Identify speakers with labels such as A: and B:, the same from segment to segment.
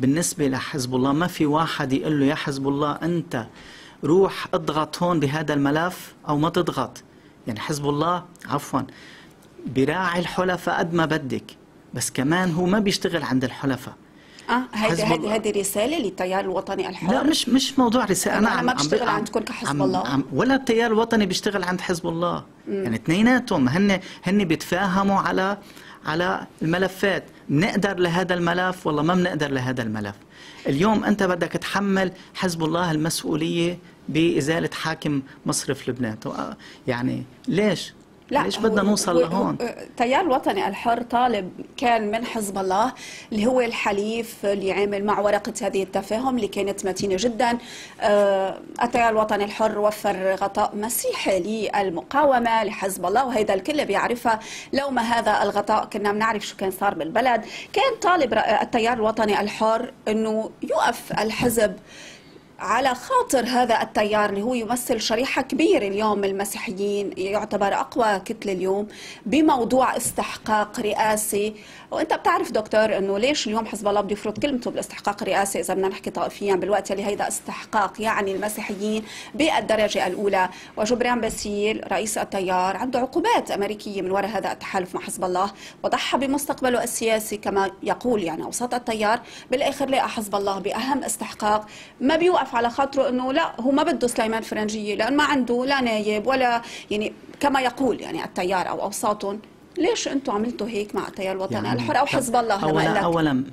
A: بالنسبة لحزب الله ما في واحد يقول له يا حزب الله أنت روح اضغط هون بهذا الملف أو ما تضغط. يعني حزب الله عفوا براعي الحلفاء قد ما بدك بس كمان هو ما بيشتغل عند الحلفاء.
B: آه هيدي هيدي رسالة للتيار الوطني الحر؟
A: لا مش مش موضوع رسالة.
B: أنا
A: أنا
B: ما بشتغل
A: عم-
B: عندكم كحزب
A: عم-
B: الله.
A: عم ولا التيار الوطني بيشتغل عند حزب الله. يعني اثنيناتهم هن هن بيتفاهموا على على الملفات. بنقدر لهذا الملف؟ والله ما بنقدر لهذا الملف. اليوم أنت بدك تحمل حزب الله المسؤولية بإزالة حاكم مصرف لبنان. آه، يعني ليش؟ ليش بدنا نوصل
B: هو-
A: لهون؟
B: هو- التيار الوطني الحر طالب كان من حزب الله اللي هو الحليف اللي عامل مع ورقة هذه التفاهم اللي كانت متينة جدا. آه، التيار الوطني الحر وفر غطاء مسيحي للمقاومة لحزب الله وهيدا الكل بيعرفها لو ما هذا الغطاء كنا بنعرف شو كان صار بالبلد. كان طالب التيار الوطني الحر إنه يوقف الحزب على خاطر هذا التيار اللي هو يمثل شريحة كبيرة اليوم من المسيحيين يعتبر أقوى كتلة اليوم بموضوع استحقاق رئاسي. وأنت بتعرف دكتور أنه ليش اليوم حزب الله بده يفرض كلمته بالاستحقاق الرئاسي إذا بدنا نحكي طائفيا بالوقت اللي هيدا استحقاق يعني المسيحيين بالدرجة الأولى. وجبران باسيل رئيس التيار عنده عقوبات أمريكية من وراء هذا التحالف مع حزب الله. وضحى بمستقبله السياسي كما يقول يعني أوساط التيار. بالآخر لقى حزب الله بأهم استحقاق ما بيوقف على خاطره أنه لا هو ما بده سليمان فرنجية لأن ما عنده لا نايب ولا يعني كما يقول يعني التيار أو أوساطهم ليش أنتم عملتوا هيك مع التيار الوطني يعني الحر
A: أو
B: حزب الله لما
A: اولا
B: لك
A: أولا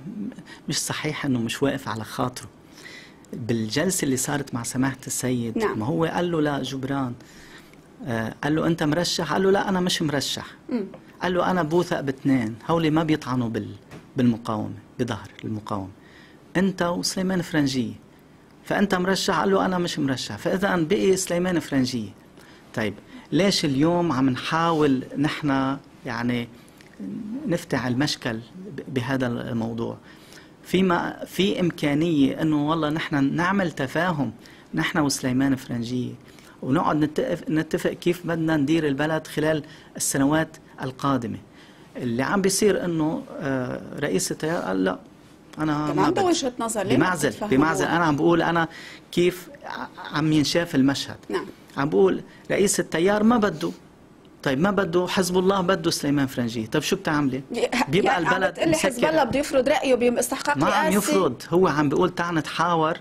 A: مش صحيح إنه مش واقف على خاطره. بالجلسة اللي صارت مع سماحة السيد
B: نعم.
A: ما هو قال له لا جبران. آه قال له أنت مرشح؟ قال له لا أنا مش مرشح.
B: مم.
A: قال له أنا بوثق باثنين هولي ما بيطعنوا بال بالمقاومة بظهر المقاومة. أنت وسليمان فرنجية. فأنت مرشح؟ قال له أنا مش مرشح. فإذا بقي سليمان فرنجيه طيب ليش اليوم عم نحاول نحن يعني نفتح المشكل بهذا الموضوع؟ فيما في إمكانية أنه والله نحن نعمل تفاهم نحن وسليمان فرنجية ونقعد نتفق, نتفق كيف بدنا ندير البلد خلال السنوات القادمة. اللي عم بيصير أنه آه، رئيس التيار قال لا أنا
B: كان
A: ما
B: عنده. وجهة نظر ليه ما
A: بمعزل؟ بمعزل. أنا عم بقول أنا كيف عم ينشاف المشهد.
B: نعم.
A: عم بقول رئيس التيار ما بده. طيب ما بده حزب الله بده سليمان فرنجي. طيب شو بتعملي بيبقى
B: يعني عم
A: البلد
B: بتقلي حزب. الله بده يفرض رأيه باستحقاق
A: ما عم
B: رئاسي.
A: يفرض. هو عم بيقول تعال نتحاور.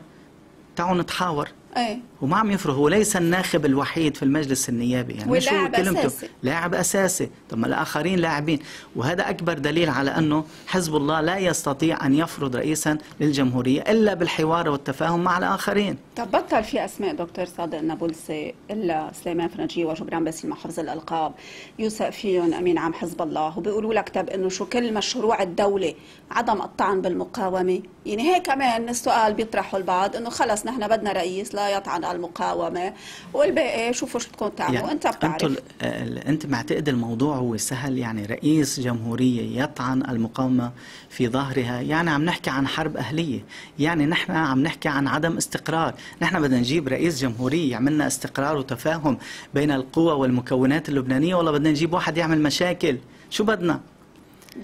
A: تعالوا نتحاور.
B: إيه.
A: وما عم يفرض هو ليس الناخب الوحيد في المجلس النيابي. يعني
B: لاعب
A: كلمته؟
B: أساسي.
A: لاعب أساسي. طب ما الآخرين لاعبين. وهذا أكبر دليل على أنه حزب الله لا يستطيع أن يفرض رئيسا للجمهورية إلا بالحوار والتفاهم مع الآخرين.
B: طب بطل في أسماء دكتور صادق النابلسي إلا سليمان فرنجي وجبران باسل مع حفظ الألقاب. يوثق فيهم أمين عام حزب الله. وبيقولوا لك طب إنه شو كل مشروع الدولة عدم الطعن بالمقاومة؟ يعني هيك كمان السؤال بيطرحوا البعض إنه خلص نحن بدنا رئيس لا يطعن المقاومة. والباقي شوفوا شو بدكم تعملوا. أنت بتعرف.
A: ال- أنت معتقد الموضوع هو سهل؟ يعني رئيس جمهورية يطعن المقاومة في ظهرها؟ يعني عم نحكي عن حرب أهلية. يعني نحن عم نحكي عن عدم استقرار. نحن بدنا نجيب رئيس جمهورية يعملنا استقرار وتفاهم بين القوى والمكونات اللبنانية ولا بدنا نجيب واحد يعمل مشاكل. شو بدنا؟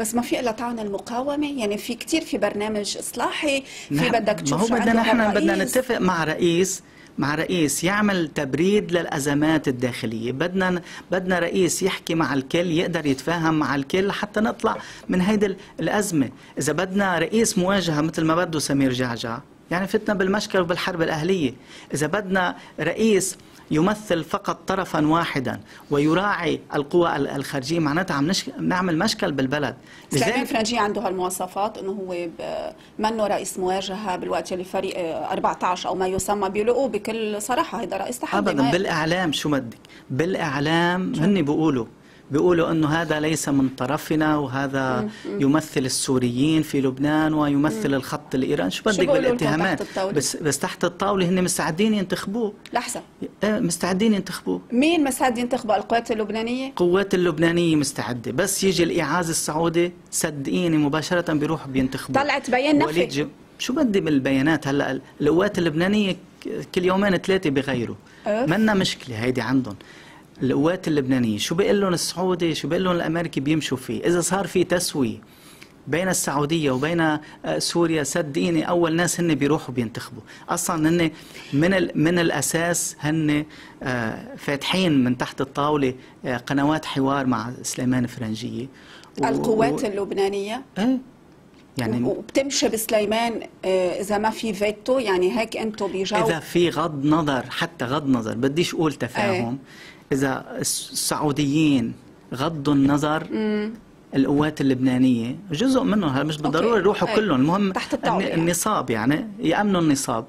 B: بس ما في إلا طعن المقاومة. يعني في كتير في برنامج إصلاحي. في بدك
A: ما
B: تشوف
A: هو
B: شو
A: بدنا نحن بدنا. نتفق مع رئيس مع رئيس يعمل تبريد للأزمات الداخلية. بدنا بدنا رئيس يحكي مع الكل يقدر يتفاهم مع الكل حتى نطلع من هيدي ال- الأزمة. إذا بدنا رئيس مواجهة مثل ما بده سمير جعجع يعني فتنا بالمشكل وبالحرب الأهلية. إذا بدنا رئيس يمثل فقط طرفا واحدا ويراعي القوى ال- الخارجية. معناتها عم نشك... نعمل مشكل بالبلد.
B: سليمان فرنجي عنده هالمواصفات إنه هو ب- منه رئيس مواجهة بالوقت اللي فريق آه، 14 أو ما يسمى بيلاقوه بكل صراحة. هيدا رئيس تحدي.
A: ابدا.
B: ما-
A: بالإعلام شو بدك؟ بالإعلام هن بيقولوا بيقولوا إنه هذا ليس من طرفنا وهذا يمثل السوريين في لبنان ويمثل الخط الإيراني. شو بدك بالاتهامات؟
B: تحت الطاولة؟
A: بس بس تحت الطاولة هن مستعدين ينتخبوه
B: لحظة.
A: إيه، مستعدين ينتخبوه
B: مين مساعد ينتخبوا؟ القوات اللبنانية؟
A: القوات اللبنانية مستعدة. بس يجي الإعاز السعودي صدقيني مباشرة بيروحوا بينتخبوه
B: طلعت بيان نفي.
A: شو بدي بالبيانات هلا؟ القوات اللبنانية ك- كل يومين ثلاثة بغيروا. منا مشكلة هيدي عندهم. القوات اللبنانية. شو بيقول لهم السعودي؟ شو بيقول لهم الأمريكي بيمشوا فيه؟ إذا صار في تسوية بين السعودية وبين آه، سوريا صدقيني أول ناس هن بيروحوا بينتخبوا. أصلا هن من, من الأساس هن آه، فاتحين من تحت الطاولة آه، قنوات حوار مع سليمان فرنجية.
B: القوات اللبنانية؟
A: إيه.
B: يعني وبتمشي بسليمان إذا ما في فيتو يعني هيك أنتم بجو
A: إذا في غض نظر حتى غض نظر بديش أقول تفاهم إيه؟ إذا السعوديين غضوا النظر مم. القوات اللبنانية جزء منهم مش بالضروره يروحوا أي. كلهم المهم
B: تحت يعني.
A: النصاب يعني يأمنوا النصاب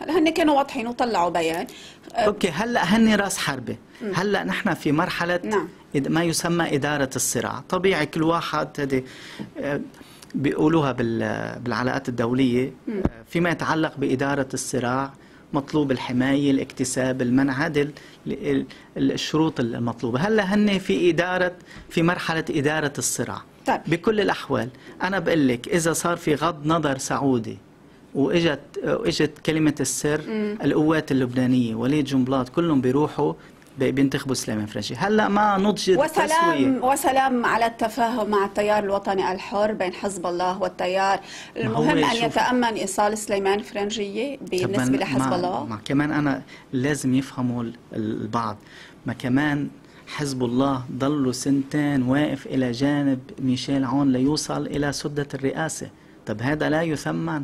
B: هلا هن كانوا واضحين وطلعوا بيان
A: أوكي هلأ هن رأس حربة هلأ نحن في مرحلة
B: نعم.
A: ما يسمى إدارة الصراع طبيعي كل واحد هذه آه، بيقولوها بالعلاقات الدولية آه، فيما يتعلق بإدارة الصراع مطلوب الحماية الاكتساب المنع هذه الشروط المطلوبة هلأ هن في إدارة في مرحلة إدارة الصراع
B: طيب.
A: بكل الأحوال أنا بقول لك إذا صار في غض نظر سعودي واجت اجت كلمة السر. القوات اللبنانية وليد جنبلاط كلهم بيروحوا بينتخبوا سليمان فرنشي هلا ما نضجت
B: وسلام وسلام على التفاهم مع التيار الوطني الحر بين حزب الله والتيار. المهم أن يتامن إيصال سليمان فرنجية بالنسبة لحزب الله.
A: ما كمان أنا لازم يفهموا البعض. ما كمان حزب الله ضلوا سنتين واقف إلى جانب ميشيل عون ليوصل إلى سدة الرئاسة. طب هذا لا يثمن.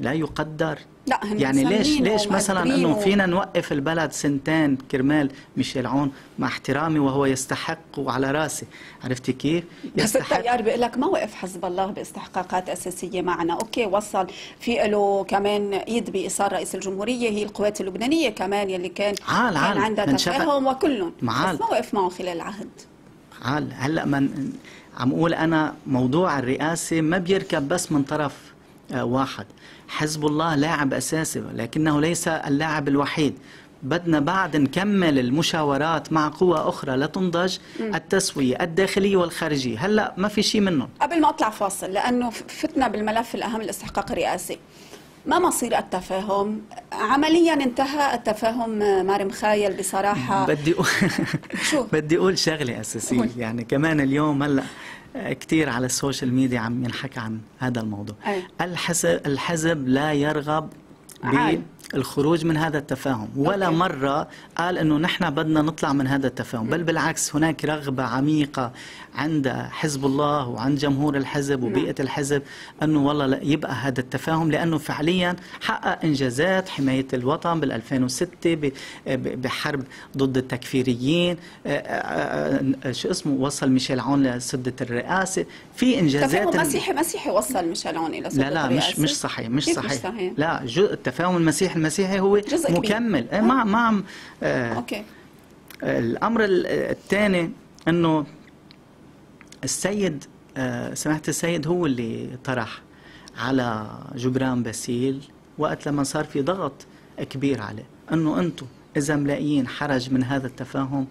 A: لا يقدر.
B: لا
A: يعني ليش ليش مثلا إنه فينا نوقف البلد سنتين؟ كرمال ميشيل عون مع احترامي وهو يستحق وعلى راسي. عرفتي كيف؟
B: يستحق. بس التيار بيقول لك ما وقف حزب الله باستحقاقات أساسية معنا. أوكي وصل. في له كمان ايد بإيصال رئيس الجمهورية هي القوات اللبنانية كمان يلي كان
A: عال
B: عال. كان عندها تفاهم وكلهم.
A: معليش
B: بس ما وقف معه خلال العهد.
A: عال. هلأ من عم أقول أنا موضوع الرئاسة ما بيركب بس من طرف واحد. حزب الله لاعب أساسي لكنه ليس اللاعب الوحيد. بدنا بعد نكمل المشاورات مع قوى أخرى لتنضج التسوية الداخلية والخارجية. هلأ ما في شيء منهم؟
B: قبل ما أطلع فاصل لأنه فتنا بالملف الأهم الاستحقاق الرئاسي. ما مصير التفاهم؟ عمليا انتهى التفاهم ماري مخايل بصراحة.
A: بدي أقول شو؟ بدي أقول شغلة أساسية. يعني كمان اليوم هلأ كثير على ال social media عم ينحكى عن هذا الموضوع
B: أي.
A: الحزب الحزب لا يرغب بالخروج من هذا التفاهم. ولا أوكي. مرة قال أنه نحن بدنا نطلع من هذا التفاهم. بل بالعكس هناك رغبة عميقة عند حزب الله وعند جمهور الحزب وبيئة. الحزب أنه والله يبقى هذا التفاهم لأنه فعليا حقق إنجازات حماية الوطن بال 2006 بحرب ضد التكفيريين. شو اسمه؟ وصل ميشيل عون لسدة الرئاسة. في إنجازات
B: تفاهم مسيحي مسيحي وصل ميشيل عون إلى سدة
A: لا لا مش مش صحيح مش صحيح,
B: مش صحيح.
A: لا التفاهم المسيحي المسيحي هو
B: جزء
A: مكمل. كبير. ما ما
B: آه أوكي.
A: الأمر الثاني إنه السيد آه سمعت السيد هو اللي طرح على جبران باسيل وقت لما صار في ضغط كبير عليه. إنه أنتم إذا ملاقيين حرج من هذا التفاهم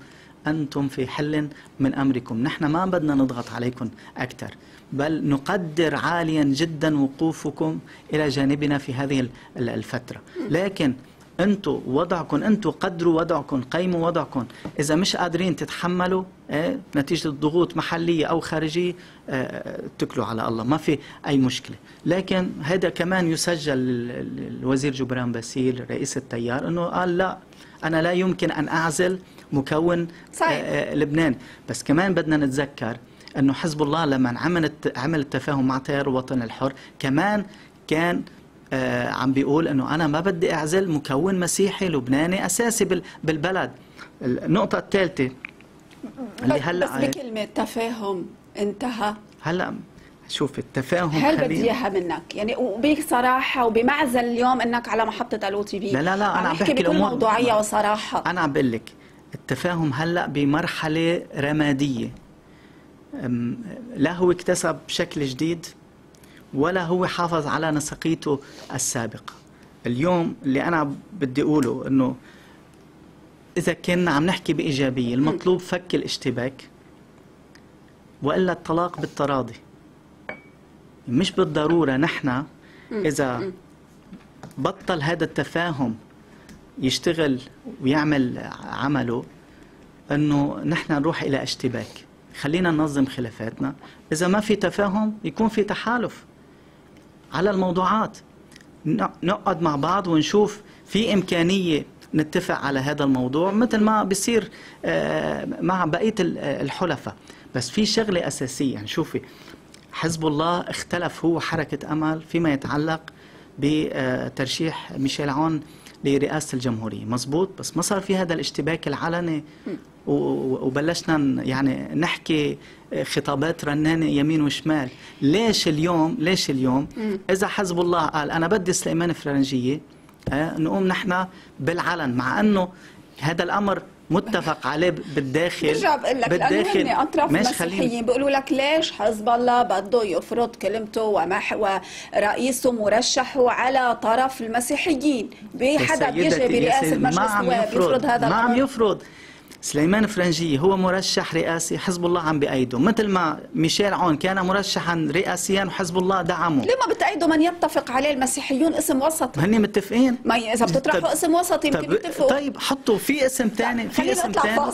A: أنتم في حل من أمركم. نحن ما بدنا نضغط عليكم أكثر بل نقدر عاليا جدا وقوفكم إلى جانبنا في هذه الفترة. لكن أنتم وضعكم أنتم قدروا وضعكم قيموا وضعكم إذا مش قادرين تتحملوا إيه نتيجة ضغوط محلية أو خارجية اتكلوا على الله. ما في أي مشكلة. لكن هذا كمان يسجل الوزير جبران باسيل رئيس التيار إنه قال لا أنا لا يمكن أن أعزل مكون
B: صحيح.
A: آه لبنان. بس كمان بدنا نتذكر إنه حزب الله لما عمل عمل التفاهم مع تيار الوطن الحر كمان كان آه عم بيقول إنه أنا ما بدي أعزل مكون مسيحي لبناني أساسي بالبلد. النقطة الثالثة
B: اللي هلأ بس بكلمة تفاهم انتهى.
A: هلأ شوف التفاهم
B: هل بدي إياها منك؟ يعني وبصراحة وبمعزل اليوم إنك على محطة ألو تي في.
A: لا لا لا أنا عم بحكي
B: بكل موضوعية وصراحة.
A: أنا عم بقول لك التفاهم هلأ بمرحلة رمادية. لا هو اكتسب شكل جديد. ولا هو حافظ على نسقيته السابقة. اليوم اللي أنا بدي أقوله أنه إذا كنا عم نحكي بإيجابية المطلوب فك الاشتباك وإلا الطلاق بالتراضي. مش بالضرورة نحن إذا بطل هذا التفاهم يشتغل ويعمل عمله أنه نحن نروح إلى اشتباك. خلينا ننظم خلافاتنا. إذا ما في تفاهم يكون في تحالف. على الموضوعات. نقعد مع بعض ونشوف في إمكانية نتفق على هذا الموضوع مثل ما بيصير آه، مع آه، الحلفاء. بس في شغلة أساسية يعني شوفي حزب الله اختلف هو حركة أمل فيما يتعلق بترشيح ميشيل عون لرئاسة الجمهورية. مزبوط بس ما صار في هذا الاشتباك العلني. وبلشنا يعني نحكي خطابات رنانة يمين وشمال. ليش اليوم ليش اليوم؟ إذا حزب الله قال أنا بدي سليمان فرنجيه آه، نقوم نحن بالعلن مع إنه هذا الأمر متفق عليه بالداخل
B: برجع بقول لك لأنه هن
A: أطراف
B: المسيحيين بيقولوا لك ليش حزب الله بده يفرض كلمته ومح ورئيسه مرشحه على طرف المسيحيين؟ بحدا بيجي برئاسه
A: سيدي، ما
B: مجلس
A: عم
B: نواب يفرض هذا
A: ما عم يفرض. سليمان فرنجي هو مرشح رئاسي حزب الله عم بأيده. مثل ما ميشيل عون كان مرشحا رئاسيا وحزب الله دعمه.
B: ليه ما بتأيدوا من يتفق عليه المسيحيون اسم وسطي
A: هن متفقين.
B: ما إذا بتطرحوا اسم وسطي يمكن
A: طب
B: يتفقوا.
A: طيب حطوا في اسم ثاني في اسم ثاني